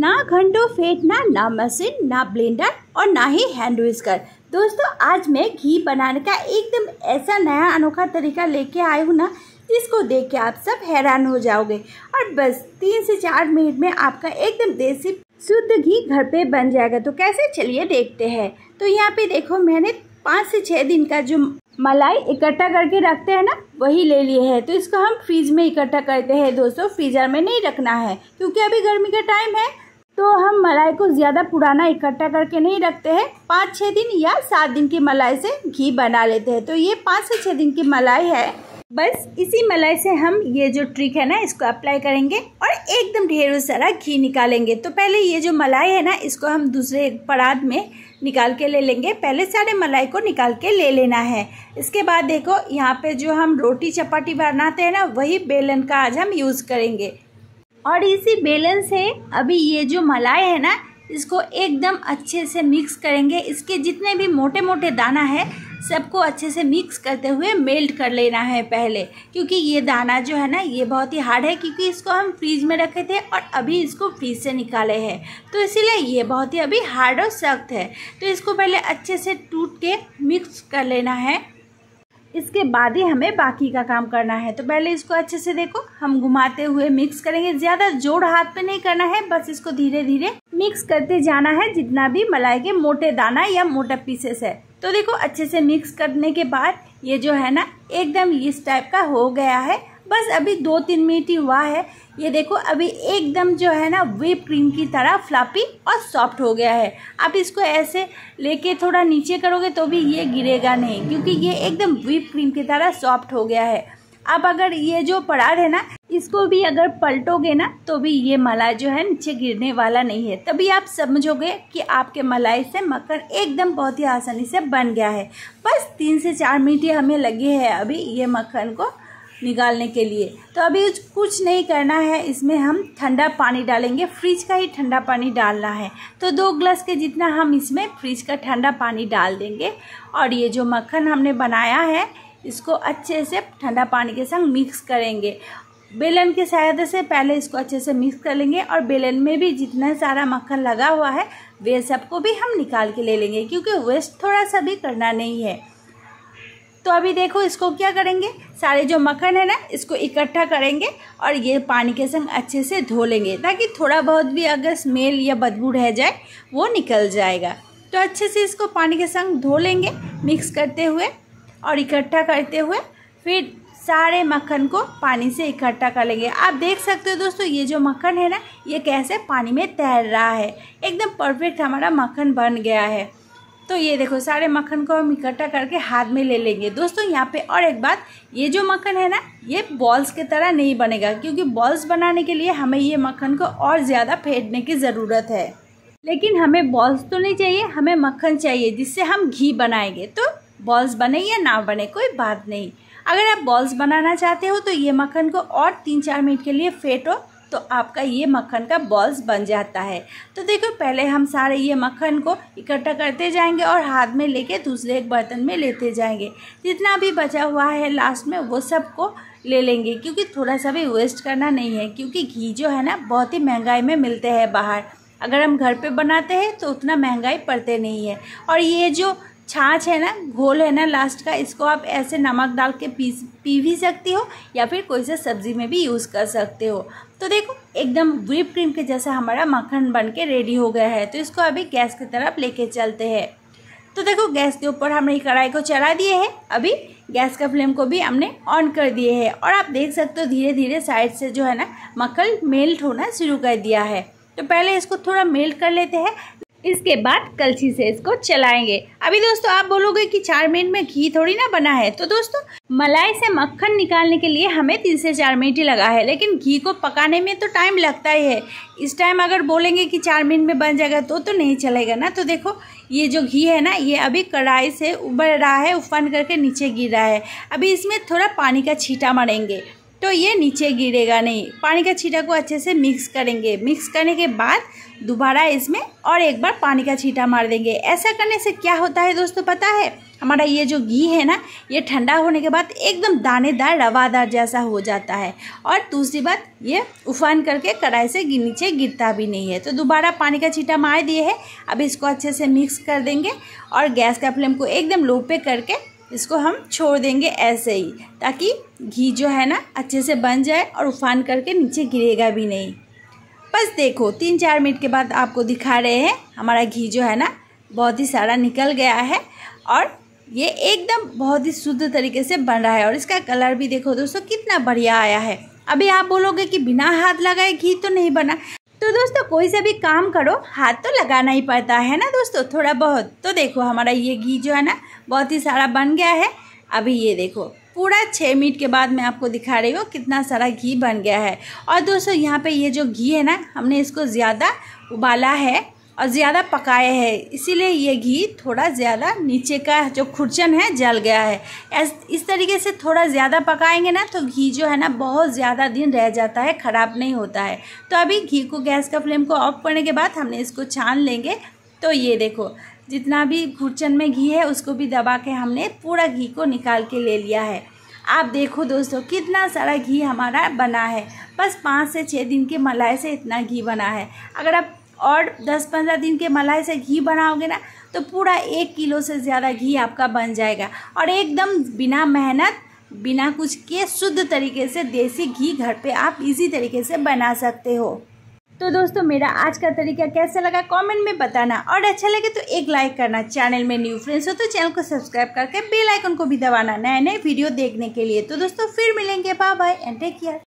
ना घंटों फेंटना ना मशीन, ना ब्लेंडर और ना ही हैंड विस्कर दोस्तों, आज मैं घी बनाने का एकदम ऐसा नया अनोखा तरीका लेके आई हूँ ना, जिसको देख के आप सब हैरान हो जाओगे। और बस, तीन से चार मिनट में आपका एकदम देसी शुद्ध घी घर पे बन जाएगा। तो कैसे? चलिए देखते हैं। तो यहाँ पे देखो, मैंने पाँच से छः दिन का जो मलाई इकट्ठा करके रखते हैं ना, वही ले लिए है। तो इसको हम फ्रीज में इकट्ठा करते हैं। दोस्तों, फ्रीजर में नहीं रखना है, क्योंकि अभी गर्मी का टाइम है। तो हम मलाई को ज़्यादा पुराना इकट्ठा करके नहीं रखते हैं। पाँच छः दिन या सात दिन की मलाई से घी बना लेते हैं। तो ये पाँच से छः दिन की मलाई है। बस इसी मलाई से हम ये जो ट्रिक है ना, इसको अप्लाई करेंगे और एकदम ढेरों सारा घी निकालेंगे। तो पहले ये जो मलाई है ना, इसको हम दूसरे परात में निकाल के ले लेंगे। पहले सारे मलाई को निकाल के ले लेना है। इसके बाद देखो, यहाँ पे जो हम रोटी चपाटी बनाते हैं ना, वही बेलन का आज हम यूज़ करेंगे। और इसी बेलन से अभी ये जो मलाई है ना, इसको एकदम अच्छे से मिक्स करेंगे। इसके जितने भी मोटे मोटे दाना है, सबको अच्छे से मिक्स करते हुए मेल्ट कर लेना है पहले। क्योंकि ये दाना जो है ना, ये बहुत ही हार्ड है, क्योंकि इसको हम फ्रीज में रखे थे और अभी इसको फ्रीज से निकाले हैं। तो इसीलिए ये बहुत ही अभी हार्ड और सख्त है। तो इसको पहले अच्छे से टूट के मिक्स कर लेना है। इसके बाद ही हमें बाकी का काम करना है। तो पहले इसको अच्छे से देखो, हम घुमाते हुए मिक्स करेंगे। ज़्यादा जोड़ हाथ पे नहीं करना है, बस इसको धीरे धीरे मिक्स करते जाना है, जितना भी मलाई के मोटे दाना या मोटा पीसेस है। तो देखो, अच्छे से मिक्स करने के बाद ये जो है ना, एकदम इस टाइप का हो गया है। बस अभी दो तीन मिनट ही हुआ है। ये देखो, अभी एकदम जो है ना, व्हिप क्रीम की तरह फ्लापी और सॉफ्ट हो गया है। आप इसको ऐसे लेके थोड़ा नीचे करोगे तो भी ये गिरेगा नहीं, क्योंकि ये एकदम व्हिप क्रीम की तरह सॉफ्ट हो गया है। अब अगर ये जो परार है ना, इसको भी अगर पलटोगे ना तो भी ये मलाई जो है नीचे गिरने वाला नहीं है। तभी आप समझोगे कि आपके मलाई से मक्खन एकदम बहुत ही आसानी से बन गया है। बस तीन से चार मिनट हमें लगे हैं अभी ये मक्खन को। निकालने के लिए। तो अभी कुछ नहीं करना है, इसमें हम ठंडा पानी डालेंगे। फ्रिज का ही ठंडा पानी डालना है। तो दो ग्लास के जितना हम इसमें फ्रिज का ठंडा पानी डाल देंगे। और ये जो मक्खन हमने बनाया है, इसको अच्छे से ठंडा पानी के संग मिक्स करेंगे। बेलन की सहायता से पहले इसको अच्छे से मिक्स कर लेंगे। और बेलन में भी जितना सारा मक्खन लगा हुआ है, वे सबको भी हम निकाल के ले लेंगे, क्योंकि वेस्ट थोड़ा सा भी करना नहीं है। तो अभी देखो, इसको क्या करेंगे? सारे जो मक्खन है ना, इसको इकट्ठा करेंगे और ये पानी के संग अच्छे से धो लेंगे, ताकि थोड़ा बहुत भी अगर स्मेल या बदबू रह जाए, वो निकल जाएगा। तो अच्छे से इसको पानी के संग धो लेंगे, मिक्स करते हुए और इकट्ठा करते हुए फिर सारे मक्खन को पानी से इकट्ठा कर लेंगे। आप देख सकते हो दोस्तों, ये जो मक्खन है ना, ये कैसे पानी में तैर रहा है। एकदम परफेक्ट हमारा मक्खन बन गया है। तो ये देखो, सारे मक्खन को हम इकट्ठा करके हाथ में ले लेंगे। दोस्तों, यहाँ पे और एक बात, ये जो मक्खन है ना, ये बॉल्स की तरह नहीं बनेगा, क्योंकि बॉल्स बनाने के लिए हमें ये मक्खन को और ज़्यादा फेंटने की ज़रूरत है। लेकिन हमें बॉल्स तो नहीं चाहिए, हमें मक्खन चाहिए, जिससे हम घी बनाएँगे। तो बॉल्स बने या ना बने, कोई बात नहीं। अगर आप बॉल्स बनाना चाहते हो तो ये मक्खन को और तीन चार मिनट के लिए फेंटो। तो आपका ये मक्खन का बॉल्स बन जाता है। तो देखो, पहले हम सारे ये मक्खन को इकट्ठा करते जाएँगे और हाथ में लेके दूसरे एक बर्तन में लेते जाएँगे। जितना भी बचा हुआ है लास्ट में, वो सबको ले लेंगे, क्योंकि थोड़ा सा भी वेस्ट करना नहीं है, क्योंकि घी जो है ना, बहुत ही महँगाई में मिलते हैं बाहर। अगर हम घर पे बनाते हैं तो उतना महँगाई पड़ते नहीं है। और ये जो छाछ है ना, घोल है ना लास्ट का, इसको आप ऐसे नमक डाल के पी पी भी सकती हो या फिर कोई सा सब्ज़ी में भी यूज़ कर सकते हो। तो देखो, एकदम व्हिप क्रीम के जैसा हमारा मक्खन बन के रेडी हो गया है। तो इसको अभी गैस की तरफ़ लेके चलते हैं। तो देखो, गैस के ऊपर हमने कढ़ाई को चढ़ा दिए है। अभी गैस का फ्लेम को भी हमने ऑन कर दिए है। और आप देख सकते हो धीरे धीरे साइड से जो है ना, मक्खन मेल्ट होना शुरू कर दिया है। तो पहले इसको थोड़ा मेल्ट कर लेते हैं। इसके बाद कलछी से इसको चलाएँगे। अभी दोस्तों, आप बोलोगे कि चार मिनट में घी थोड़ी ना बना है तो दोस्तों, मलाई से मक्खन निकालने के लिए हमें तीन से चार मिनट ही लगा है, लेकिन घी को पकाने में तो टाइम लगता ही है। इस टाइम अगर बोलेंगे कि चार मिनट में बन जाएगा तो तो नहीं चलेगा ना। तो देखो, ये जो घी है ना, ये अभी कढ़ाई से उबल रहा है, उफान करके नीचे गिर रहा है। अभी इसमें थोड़ा पानी का छीटा मरेंगे। तो ये नीचे गिरेगा नहीं। पानी का छीटा को अच्छे से मिक्स करेंगे। मिक्स करने के बाद दोबारा इसमें और एक बार पानी का छीटा मार देंगे। ऐसा करने से क्या होता है दोस्तों, पता है? हमारा ये जो घी है ना, ये ठंडा होने के बाद एकदम दानेदार, रवादार जैसा हो जाता है। और दूसरी बात, ये उफान करके कढ़ाई से नीचे गिरता भी नहीं है। तो दोबारा पानी का छीटा मार दिए है। अब इसको अच्छे से मिक्स कर देंगे और गैस का फ्लेम को एकदम लो पे करके इसको हम छोड़ देंगे ऐसे ही, ताकि घी जो है ना अच्छे से बन जाए और उफान करके नीचे गिरेगा भी नहीं। बस देखो, तीन चार मिनट के बाद आपको दिखा रहे हैं, हमारा घी जो है ना बहुत ही सारा निकल गया है और ये एकदम बहुत ही शुद्ध तरीके से बन रहा है और इसका कलर भी देखो दोस्तों कितना बढ़िया आया है। अभी आप बोलोगे कि बिना हाथ लगाए घी तो नहीं बना तो दोस्तों, कोई सा भी काम करो, हाथ तो लगाना ही पड़ता है ना दोस्तों, थोड़ा बहुत। तो देखो, हमारा ये घी जो है ना, बहुत ही सारा बन गया है। अभी ये देखो, पूरा छः मिनट के बाद मैं आपको दिखा रही हूँ कितना सारा घी बन गया है। और दोस्तों, यहाँ पे ये जो घी है ना, हमने इसको ज़्यादा उबाला है। और ज़्यादा पकाए हैं। इसीलिए ये घी थोड़ा ज़्यादा नीचे का जो खुरचन है, जल गया है। ऐस, इस तरीके से थोड़ा ज़्यादा पकाएँगे ना तो घी जो है ना, बहुत ज़्यादा दिन रह जाता है, ख़राब नहीं होता है। तो अभी घी को, गैस का फ्लेम को ऑफ़ करने के बाद हमने इसको छान लेंगे। तो ये देखो, जितना भी खुरचन में घी है, उसको भी दबा के हमने पूरा घी को निकाल के ले लिया है। आप देखो दोस्तों, कितना सारा घी हमारा बना है। बस पाँच से छः दिन के मलाई से इतना घी बना है। अगर आप और दस पंद्रह दिन के मलाई से घी बनाओगे ना तो पूरा एक किलो से ज़्यादा घी आपका बन जाएगा। और एकदम बिना मेहनत, बिना कुछ के शुद्ध तरीके से देसी घी घर पे आप इजी तरीके से बना सकते हो। तो दोस्तों, मेरा आज का तरीका कैसा लगा कमेंट में बताना। और अच्छा लगे तो एक लाइक करना। चैनल में न्यू फ्रेंड्स हो तो चैनल को सब्सक्राइब करके बेल आइकन को भी दबाना नए नए वीडियो देखने के लिए। तो दोस्तों, फिर मिलेंगे। Bye bye and take care